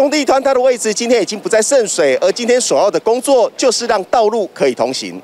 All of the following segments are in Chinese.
工地坍塌的位置今天已经不再渗水，而今天首要的工作就是让道路可以通行。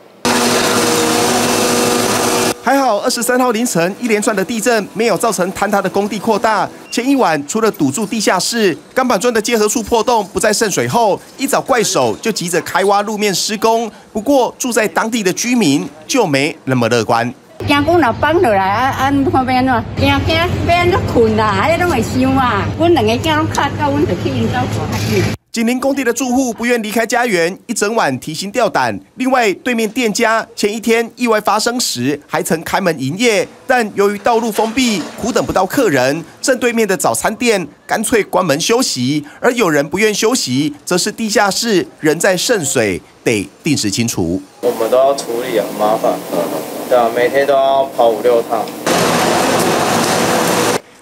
还好，二十三号凌晨一连串的地震没有造成坍塌的工地扩大。前一晚除了堵住地下室钢板砖的结合处破洞不再渗水后，一早怪手就急着开挖路面施工。不过住在当地的居民就没那么乐观。惊讲若放落来啊，安看变怎？惊惊困啦，还拢会想啊。阮两个囝拢卡到，阮就去因走看较紧。紧邻工地的住户不愿离开家园，一整晚提心吊胆。另外，对面店家前一天意外发生时还曾开门营业，但由于道路封闭，苦等不到客人。正对面的早餐店干脆关门休息，而有人不愿休息，则是地下室仍在渗水，得定时清除。我们都要处理啊，麻烦。对啊，每天都要跑五六趟。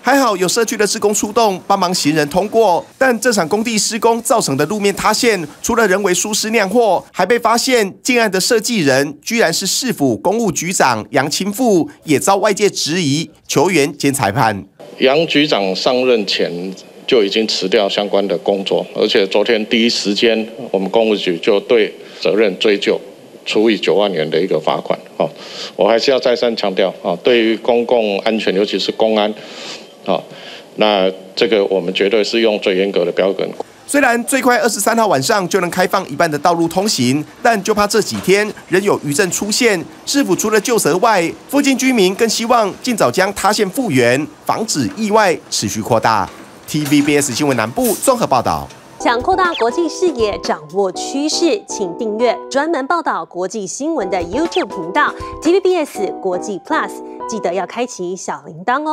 还好有社区的职工出动帮忙行人通过，但这场工地施工造成的路面塌陷，除了人为疏失酿祸，还被发现建案的设计人居然是市府公务局长杨清富，也遭外界质疑球员兼裁判。杨局长上任前就已经辞掉相关的工作，而且昨天第一时间我们公务局就对责任追究，处以九万元的一个罚款。哦，我还是要再三强调啊，对于公共安全，尤其是公安。好，那这个我们绝对是用最严格的标准。虽然最快二十三号晚上就能开放一半的道路通行，但就怕这几天仍有余震出现。市府除了救蛇外，附近居民更希望尽早将塌陷复原，防止意外持续扩大。TVBS 新闻南部综合报道。想扩大国际视野，掌握趋势，请订阅专门报道国际新闻的 YouTube 频道 TVBS 国际 Plus，记得要开启小铃铛哦。